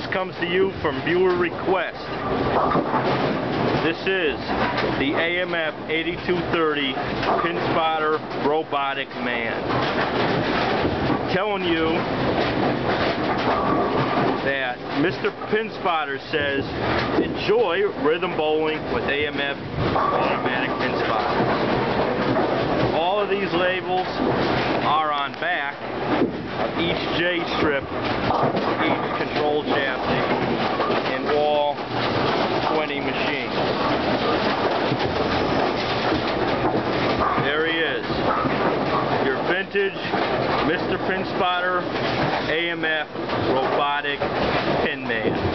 This comes to you from viewer request. This is the AMF 8230 Pin Spotter Robotic Man. Telling you that Mr. Pin Spotter says enjoy rhythm bowling with AMF automatic pin spotters. All of these labels are on back of each J strip, vintage Mr. Pin Spotter AMF robotic pin man.